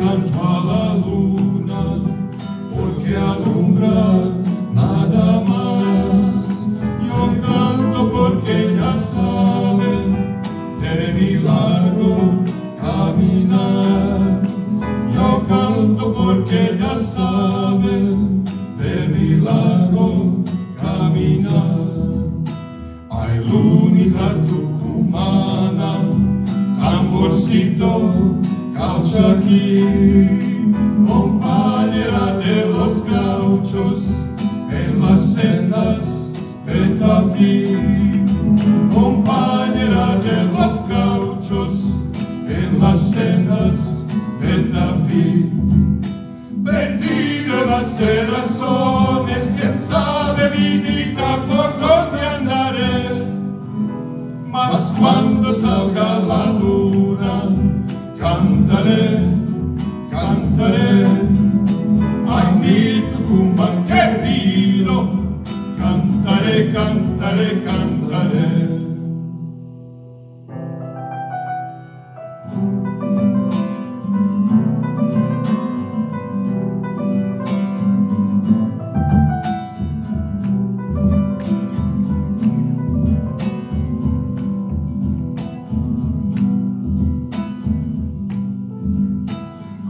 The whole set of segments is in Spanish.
canto a la luna, porque alumbra nada más. Yo canto porque ella sabe de milagro caminar. Yo canto porque ella sabe de milagro caminar. Ay, l'unica tucumana, tamborcito, aquí, compañera de los gauchos, en las sendas de Tafí, compañera de los gauchos, en las sendas de Tafí. Bendiga las razones, cantaré, cantaré,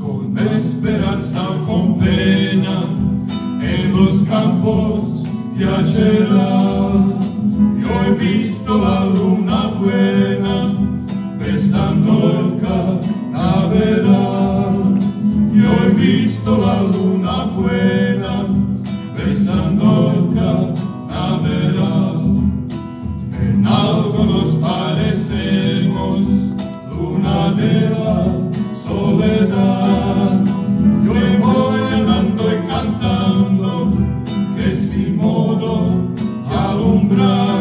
con esperanza o con pena en los campos piacerà. Io ho visto la luna buena, pensando che naverà. Io ho visto la luna buena, pensando che naverà. En algo nos parecemos, luna de la Oh.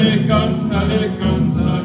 cántale, cántale, cántale.